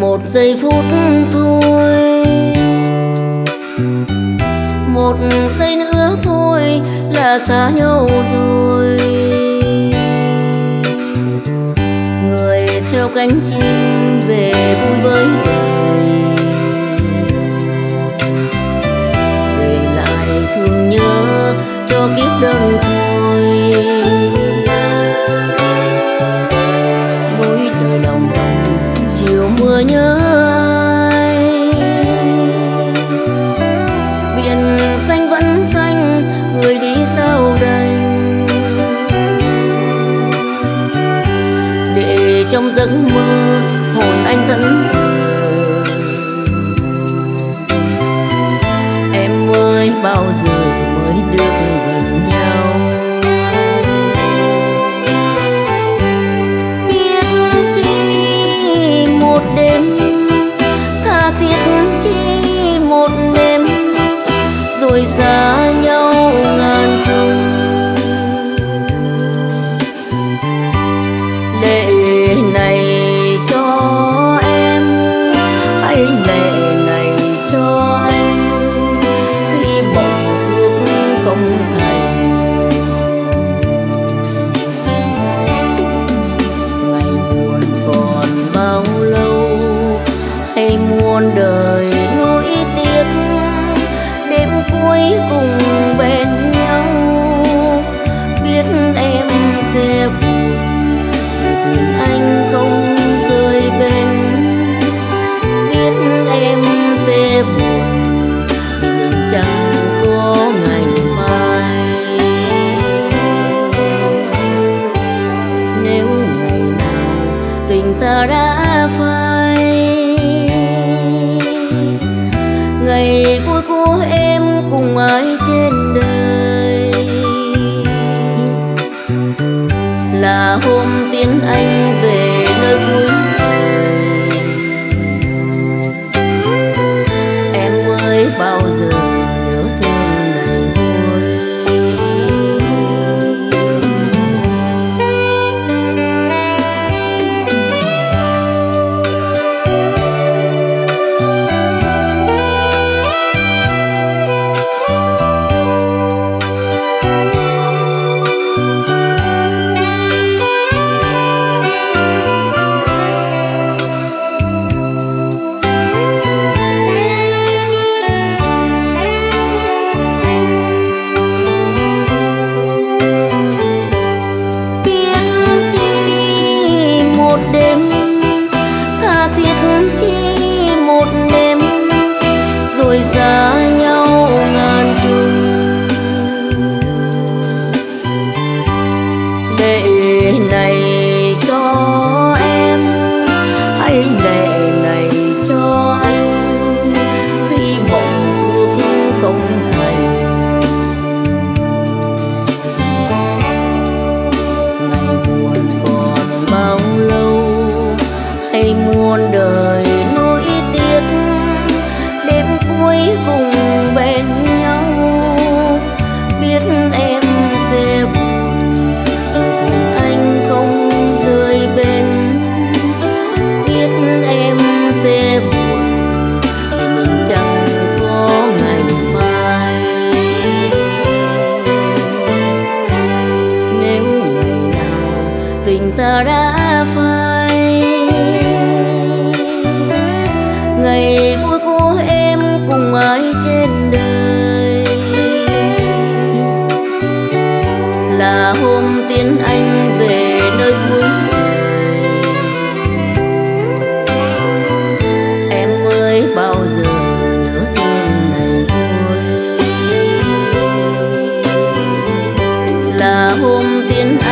một giây phút thôi. Một giây nữa thôi là xa nhau rồi. Người theo cánh chim về vui với đời để lại thương nhớ cho kiếp đơn côi trong giấc mơ, hồn anh thẫn thờ em ơi, bao giờ mới được gần nhau? Biết chi một đêm, tha thiết chi một đêm, rồi xa nếu ngày nào tình ta đã phai. Ngày vui của em cùng ai trên đời? Là hôm tiến anh day ngày vui của em cùng ai trên đời. Là hôm tiến anh về nơi cuối trời. Em ơi, bao giờ nhớ thương này thôi là hôm tiến anh